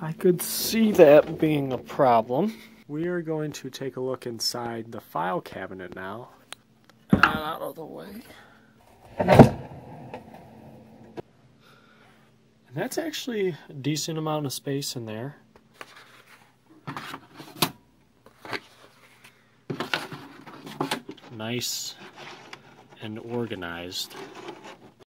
I could see that being a problem. We are going to take a look inside the file cabinet now. Out of the way. And that's actually a decent amount of space in there. Nice and organized.